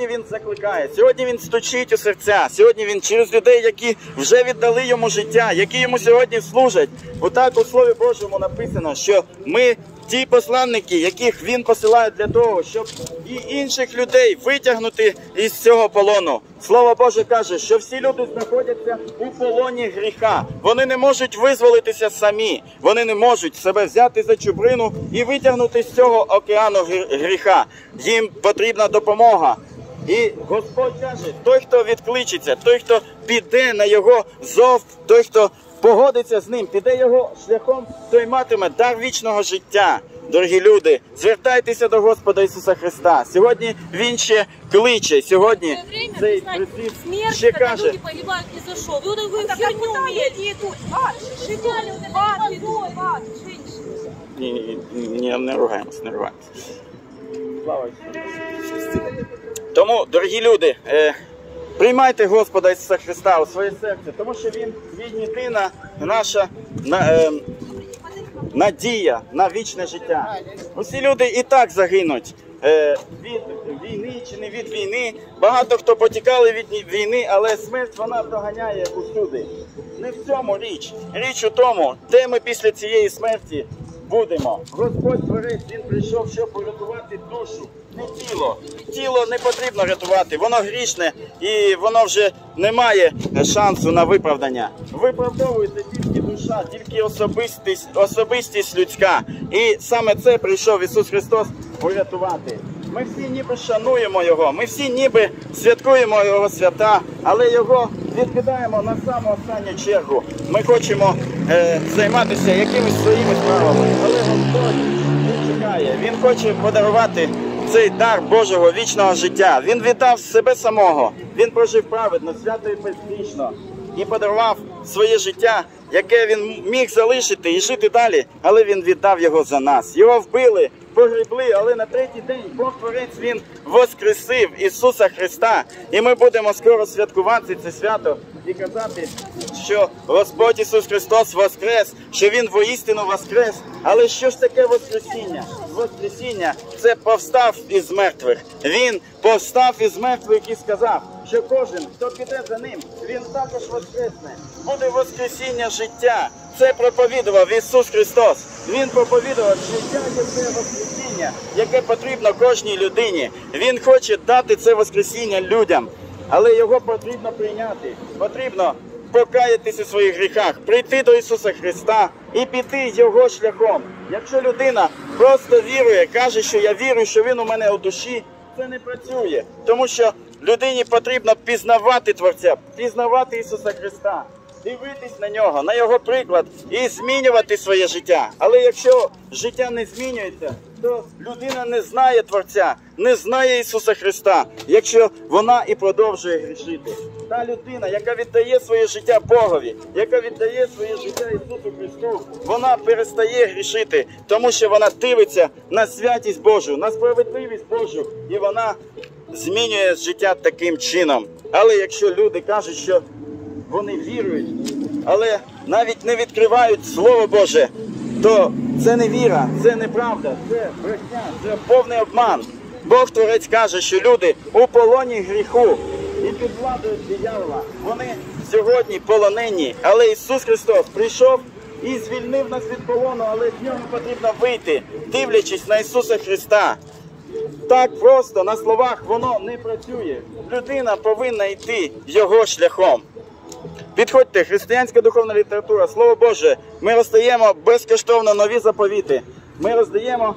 Сьогодні він закликає, сьогодні він стучить у серця. Сьогодні він через людей, які вже віддали йому життя, які йому сьогодні служать. Отак у Слові Божому написано, що ми ті посланники, яких він посилає для того, щоб і інших людей витягнути із цього полону. Слово Боже каже, що всі люди знаходяться у полоні гріха. Вони не можуть визволитися самі. Вони не можуть себе взяти за чубрину і витягнути з цього океану гріха. Їм потрібна допомога. І Господь каже: той, хто відкличеться, той, хто піде на його зов, той, хто погодиться з ним, піде його шляхом, той матиме дар вічного життя. Дорогі люди, звертайтеся до Господа Ісуса Христа. Сьогодні Він ще кличе. Сьогодні цей смерть, ще каже. Ні, ні, ні, не ругаємось, не ругаємось. Слава Ісусу. Тому, дорогі люди, е, приймайте Господа Ісуса Христа у своє серце, тому що Він він єдина наша на, е, надія на вічне життя. Усі люди і так загинуть. е, Від війни чи не від війни. Багато хто потікали від війни, але смерть вона доганяє усюди. Не в цьому річ. Річ у тому, де ми після цієї смерті будемо. Господь Творець, Він прийшов, щоб урятувати душу, не тіло. Тіло не потрібно рятувати, воно грішне і воно вже не має шансу на виправдання. Виправдовується тільки душа, тільки особистість, особистість людська. І саме це прийшов Ісус Христос урятувати. Ми всі ніби шануємо Його, ми всі ніби святкуємо Його свята, але Його відкидаємо на саму останню чергу. Ми хочемо е, займатися якимись своїми справами, але Господь він чекає. Він хоче подарувати цей дар Божого вічного життя. Він віддав себе самого. Він прожив праведно, свято і безгрішно і подарував своє життя, яке він міг залишити і жити далі, але він віддав його за нас. Його вбили, погребли, але на третій день Бог Творець він воскресив Ісуса Христа. І ми будемо скоро святкувати це свято і казати, що Господь Ісус Христос воскрес, що Він воістину воскрес. Але що ж таке Воскресіння? Воскресіння це повстав із мертвих. Він повстав із мертвих і сказав, що кожен, хто піде за ним, він також воскресне. Буде воскресіння життя. Це проповідував Ісус Христос. Він проповідував життя є це воскресіння, яке потрібно кожній людині. Він хоче дати це воскресіння людям, але його потрібно прийняти. Потрібно покаятися у своїх гріхах, прийти до Ісуса Христа і піти Його шляхом. Якщо людина просто вірує, каже, що я вірю, що він у мене у душі, це не працює, тому що людині потрібно пізнавати Творця, пізнавати Ісуса Христа, дивитись на нього, на його приклад і змінювати своє життя. Але якщо життя не змінюється, то людина не знає Творця, не знає Ісуса Христа, якщо вона і продовжує грішити. Та людина, яка віддає своє життя Богові, яка віддає своє життя Ісусу Христу, вона перестає грішити, тому що вона дивиться на святість Божу, на справедливість Божу, і вона змінює життя таким чином. Але якщо люди кажуть, що вони вірують, але навіть не відкривають Слово Боже, то це не віра, це неправда, це брехня, це повний обман. Бог Творець каже, що люди у полоні гріху і під владою диявола. Вони сьогодні полонені, але Ісус Христос прийшов і звільнив нас від полону, але з нього потрібно вийти, дивлячись на Ісуса Христа. Так просто на словах воно не працює. Людина повинна йти його шляхом. Підходьте, християнська духовна література, слово Боже, ми роздаємо безкоштовно нові заповіти. Ми роздаємо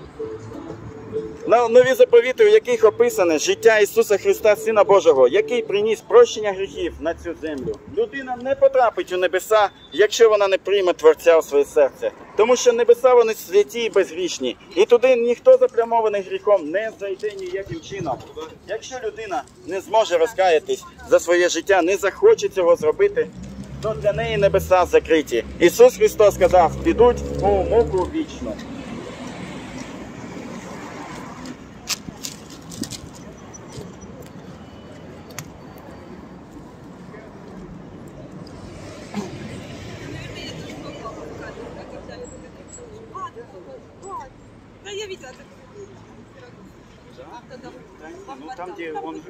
нові заповіти, у яких описане життя Ісуса Христа, Сина Божого, який приніс прощення гріхів на цю землю. Людина не потрапить у небеса, якщо вона не прийме Творця у своє серце. Тому що небеса вони святі і безгрішні. І туди ніхто заплямований гріхом не зайде ніяким чином. Якщо людина не зможе розкаятись за своє життя, не захоче цього зробити, то для неї небеса закриті. Ісус Христос сказав, підуть у муку вічну. Да, я видела. Ну, там, где он